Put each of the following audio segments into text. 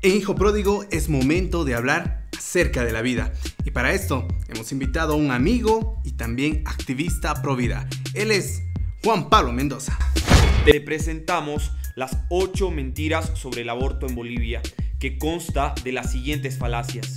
En Hijo Pródigo es momento de hablar acerca de la vida. Y para esto hemos invitado a un amigo y también activista pro vida. Él es Juan Pablo Mendoza. Te presentamos las 8 mentiras sobre el aborto en Bolivia, que consta de las siguientes falacias.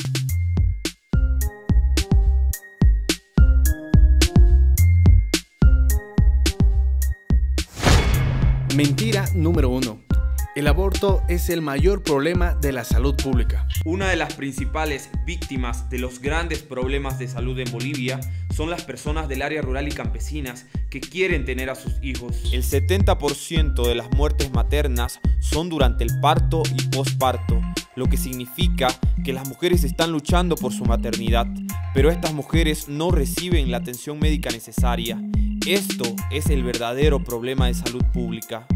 Mentira número 1. El aborto es el mayor problema de la salud pública. Una de las principales víctimas de los grandes problemas de salud en Bolivia son las personas del área rural y campesinas que quieren tener a sus hijos. El 70% de las muertes maternas son durante el parto y posparto, lo que significa que las mujeres están luchando por su maternidad, pero estas mujeres no reciben la atención médica necesaria. Esto es el verdadero problema de salud pública.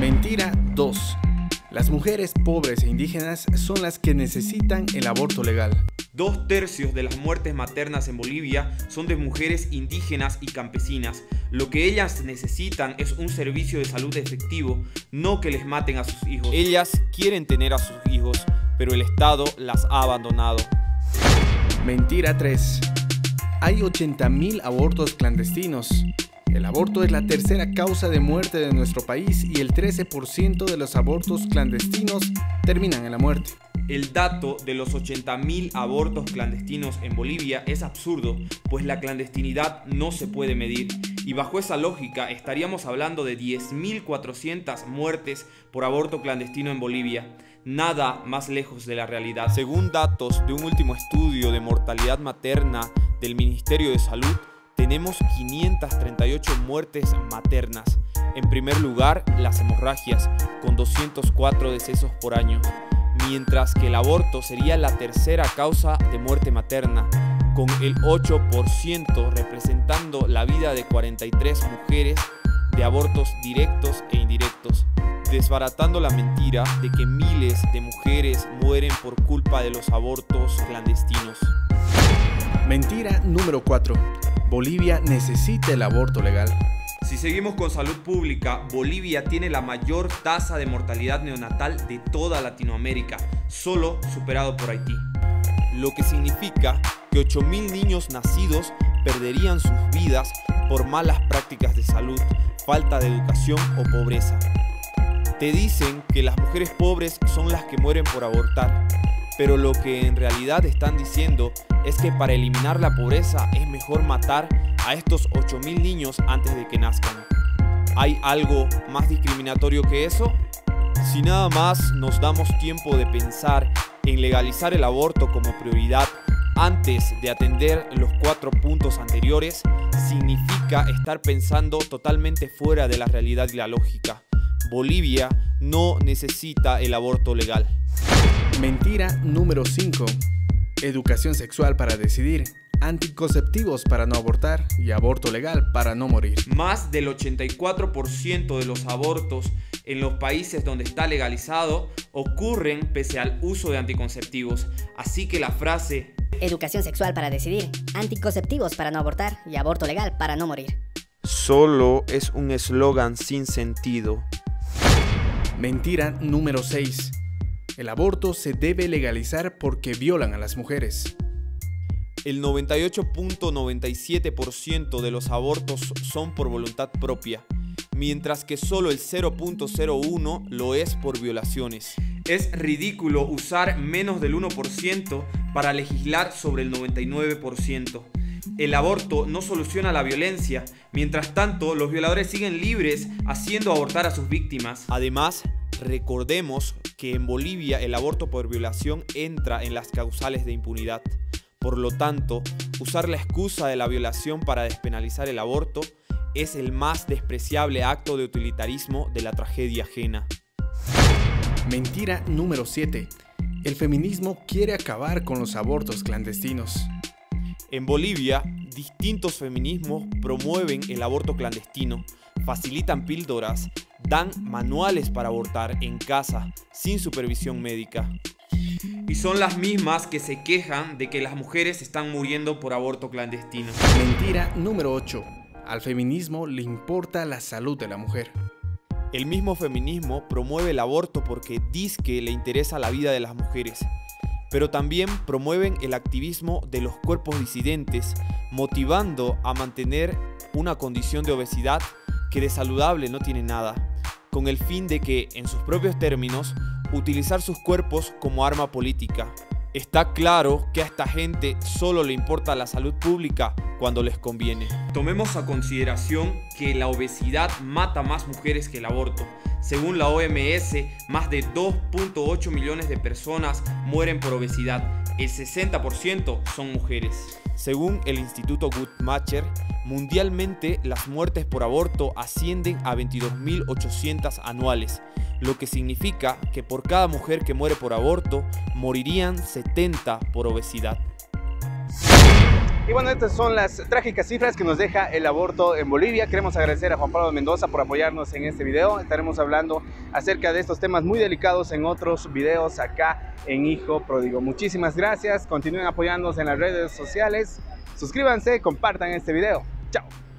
Mentira 2. Las mujeres pobres e indígenas son las que necesitan el aborto legal. Dos tercios de las muertes maternas en Bolivia son de mujeres indígenas y campesinas. Lo que ellas necesitan es un servicio de salud efectivo, no que les maten a sus hijos. Ellas quieren tener a sus hijos, pero el Estado las ha abandonado. Mentira 3. Hay 80.000 abortos clandestinos. El aborto es la tercera causa de muerte de nuestro país y el 13% de los abortos clandestinos terminan en la muerte. El dato de los 80.000 abortos clandestinos en Bolivia es absurdo, pues la clandestinidad no se puede medir. Y bajo esa lógica estaríamos hablando de 10.400 muertes por aborto clandestino en Bolivia. Nada más lejos de la realidad. Según datos de un último estudio de mortalidad materna del Ministerio de Salud, tenemos 538 muertes maternas. En primer lugar, las hemorragias, con 204 decesos por año, mientras que el aborto sería la tercera causa de muerte materna, con el 8% representando la vida de 43 mujeres de abortos directos e indirectos, desbaratando la mentira de que miles de mujeres mueren por culpa de los abortos clandestinos. Mentira número 4. Bolivia necesita el aborto legal. Si seguimos con salud pública, Bolivia tiene la mayor tasa de mortalidad neonatal de toda Latinoamérica, solo superado por Haití. Lo que significa que 8.000 niños nacidos perderían sus vidas por malas prácticas de salud, falta de educación o pobreza. Te dicen que las mujeres pobres son las que mueren por abortar, pero lo que en realidad están diciendo es que para eliminar la pobreza es mejor matar a estos 8.000 niños antes de que nazcan. ¿Hay algo más discriminatorio que eso? Si nada más nos damos tiempo de pensar en legalizar el aborto como prioridad antes de atender los cuatro puntos anteriores, significa estar pensando totalmente fuera de la realidad y la lógica. Bolivia no necesita el aborto legal. Mentira número 5. Educación sexual para decidir. Anticonceptivos para no abortar y aborto legal para no morir. Más del 84% de los abortos en los países donde está legalizado ocurren pese al uso de anticonceptivos. Así que la frase Educación sexual para decidir, anticonceptivos para no abortar y aborto legal para no morir. Solo es un eslogan sin sentido. Mentira número 6. El aborto se debe legalizar porque violan a las mujeres. El 98.97% de los abortos son por voluntad propia, mientras que solo el 0.01 lo es por violaciones. Es ridículo usar menos del 1% para legislar sobre el 99%. El aborto no soluciona la violencia, mientras tanto los violadores siguen libres haciendo abortar a sus víctimas. Además, recordemos que en Bolivia el aborto por violación entra en las causales de impunidad. Por lo tanto, usar la excusa de la violación para despenalizar el aborto es el más despreciable acto de utilitarismo de la tragedia ajena. Mentira número 7. El feminismo quiere acabar con los abortos clandestinos. En Bolivia, distintos feminismos promueven el aborto clandestino, facilitan píldoras, dan manuales para abortar en casa, sin supervisión médica. Y son las mismas que se quejan de que las mujeres están muriendo por aborto clandestino. Mentira número 8. Al feminismo le importa la salud de la mujer. El mismo feminismo promueve el aborto porque dice que le interesa la vida de las mujeres, pero también promueven el activismo de los cuerpos disidentes, motivando a mantener una condición de obesidad que de saludable no tiene nada, con el fin de que, en sus propios términos, utilizar sus cuerpos como arma política. Está claro que a esta gente solo le importa la salud pública cuando les conviene. Tomemos a consideración que la obesidad mata más mujeres que el aborto. Según la OMS, más de 2.8 millones de personas mueren por obesidad. El 60% son mujeres. Según el Instituto Guttmacher, mundialmente las muertes por aborto ascienden a 22.800 anuales, lo que significa que por cada mujer que muere por aborto, morirían 70 por obesidad. Y bueno, estas son las trágicas cifras que nos deja el aborto en Bolivia. Queremos agradecer a Juan Pablo Mendoza por apoyarnos en este video. Estaremos hablando acerca de estos temas muy delicados en otros videos acá en Hijo Pródigo. Muchísimas gracias. Continúen apoyándonos en las redes sociales. Suscríbanse, compartan este video. Chao.